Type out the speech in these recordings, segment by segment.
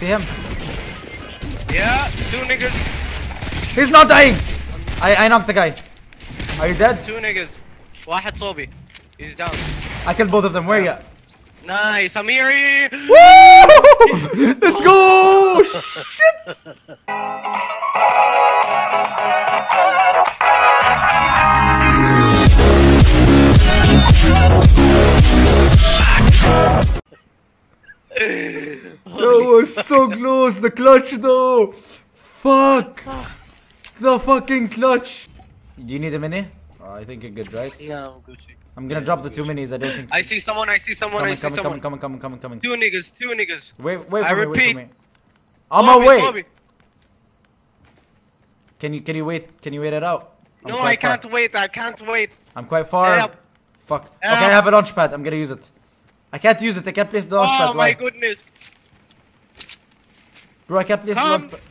see him? Yeah, two niggas. He's not dying! I, I knocked the guy. Are you dead? Two niggas. واحد صوبي. He's down. I killed both of them. Where are you at? Nice, I'm here. Woo! Let's go! Shit! Was so close. The clutch though. Fuck. The fucking clutch. Do you need a mini? Oh, I think you're good, right? No, Gucci. I'm gonna drop the two minis. I don't think. I see someone, I see someone, Coming, I see coming, someone. coming, coming, coming, coming, coming. Two niggas, two niggas. Wait, wait I for me, wait for repeat. me. On my Sobi, way. Sobi. Can you can you wait? Can you wait it out? I'm No, I far. can't wait, I can't wait. I'm quite far. Help. Fuck. Help. Okay, I have a launch pad. I'm gonna use it. I can't use it. I can't place the launch Oh pad. my Why? goodness. Bro, I can't place Come. the launch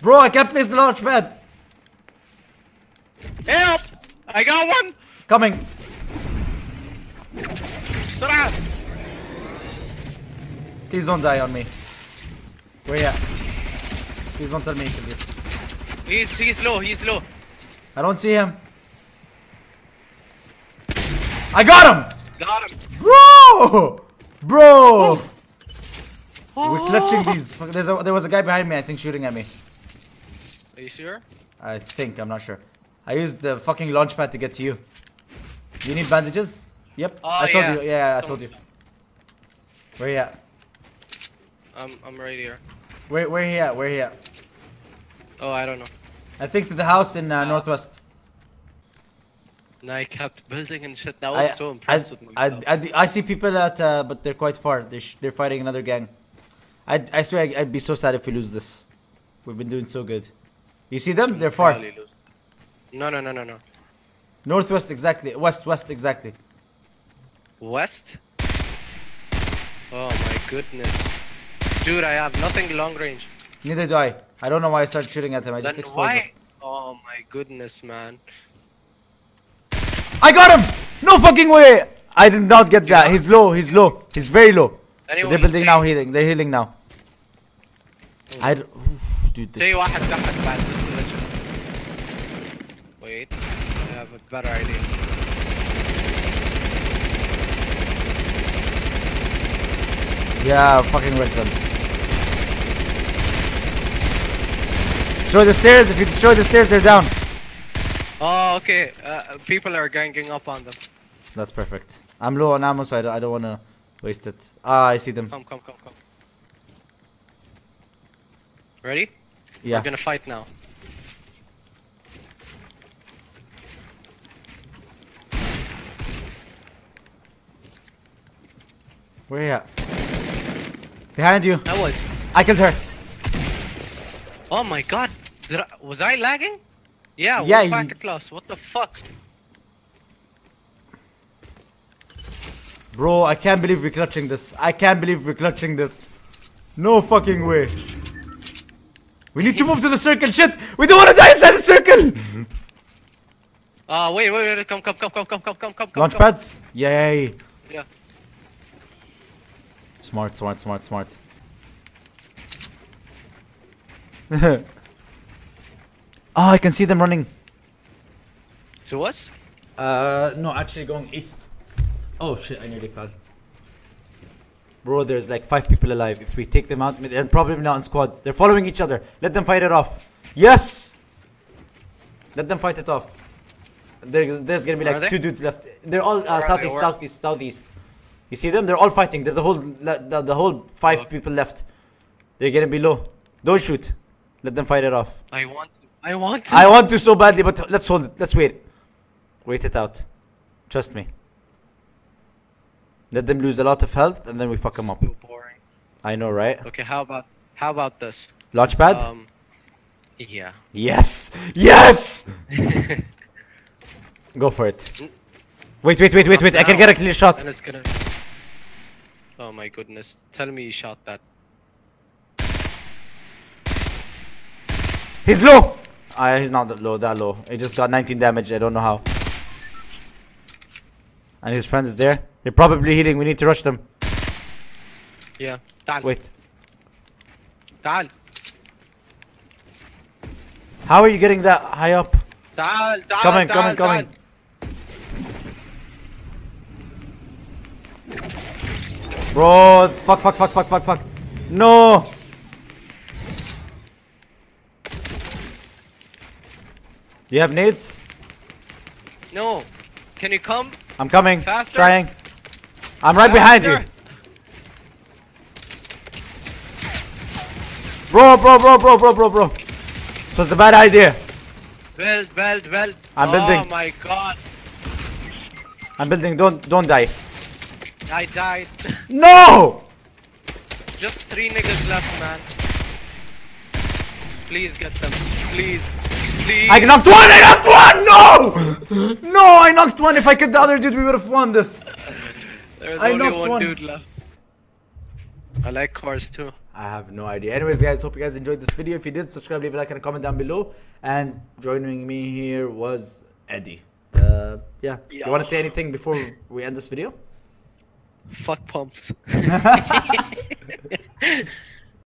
Bro, I can't place the launch pad. Help! I got one! Coming. Surah. Please don't die on me. Where you at? Please don't tell me he killed you. He's, he's low, he's low. I don't see him. I got him! Got him. Bro! Bro! Oh. We're clutching these. There's a, there was a guy behind me, I think, shooting at me. Are you sure? I think, I'm not sure. I used the fucking launch pad to get to you. You need bandages? Yep. Oh, I told yeah. you. Yeah, I told you. Where you at? I'm, I'm right here. Where, where he at? Where he at? Oh, I don't know. I think to the house in uh, Ah. northwest. And I kept building and shit. That was I, so I, I. I, I see people at, uh, but they're quite far. They're, sh- they're fighting another gang. I, I swear I'd, I'd be so sad if we lose this. We've been doing so good. You see them? They're far. No, no, no, no, no. Northwest exactly. West, west exactly. West? Oh my goodness. Dude, I have nothing long range. Neither do I. I don't know why I started shooting at him. I just Then exposed why? us. Oh my goodness, man. I got him! No fucking way! I did not get that. He's low. He's low. He's very low. Anyone They're building now, healing. They're healing now. I. d- Oof, dude. في واحد تحت بعد just to let you know. Wait, I have a better idea. Yeah, fucking wrecked them. Destroy the stairs. If you destroy the stairs, they're down. Oh, okay. Uh, people are ganging up on them. That's perfect. I'm low on ammo, so I don't, I don't want to waste it. Ah, I see them. Come, come, come, come. Ready? Yeah. We're gonna fight now. Where are you at? Behind you. That was. I killed her. Oh my god. Did I, was I lagging? Yeah. Yeah, Yeah. you- loss. What the fuck? Bro, I can't believe we're clutching this. I can't believe we're clutching this. No fucking way. We need to move to the circle. Shit! We don't want to die inside the circle! Uh, wait, wait, wait. Come, come, come, come, come, come, come, come. Launch come. pads? Yay. Yeah. Smart, smart, smart, smart. oh, I can see them running. To us? Uh, no, actually going east. Oh shit, I nearly fell. Bro, there's like five people alive. If we take them out, they're probably not in squads. They're following each other. Let them fight it off. Yes! Let them fight it off. There's, there's gonna be Where like two dudes left. They're all Where uh, are they? southeast, southeast, southeast. You see them? They're all fighting. They're the whole, the, the whole five Okay. people left. They're gonna be low. Don't shoot. Let them fight it off. I want to. I want to. I want to so badly, but let's hold it. Let's wait. Wait it out. Trust me. Let them lose a lot of health, and then we fuck them up. So boring. I know, right? Okay, how about how about this? Launchpad? Um, yeah. yes! Yes! Go for it. Wait, wait, wait, wait, wait. I can get a clear shot. and it's gonna. Oh my goodness! Tell me you shot that. He's low! Uh, he's not that low, that low. He just got 19 damage. I don't know how. And his friend is there. They're probably healing. We need to rush them. Yeah. تعال Wait. تعال How are you getting that high up? تعال تعال Coming, تعال coming, coming. تعال. Bro, fuck, fuck, fuck, fuck, fuck, fuck. No. Do you have nades? No. Can you come? I'm coming. Faster. Trying. I'm right behind you. Bro, bro, bro, bro, bro, bro, bro. This was a bad idea. Build, build, build. I'm oh building. my god. I'm building. Don't, don't die. I died. No! Just three niggas left, man. Please get them. Please. Please. I knocked one. I knocked one. No! No, I knocked one. If I killed the other dude, we would have won this. There's I only knocked one, one. dude left. I like cars too. I have no idea. Anyways, guys, hope you guys enjoyed this video. If you did, subscribe, leave a like, and a comment down below. And joining me here was Eddie. Uh, yeah. You want to say anything before we end this video? Fuck pumps.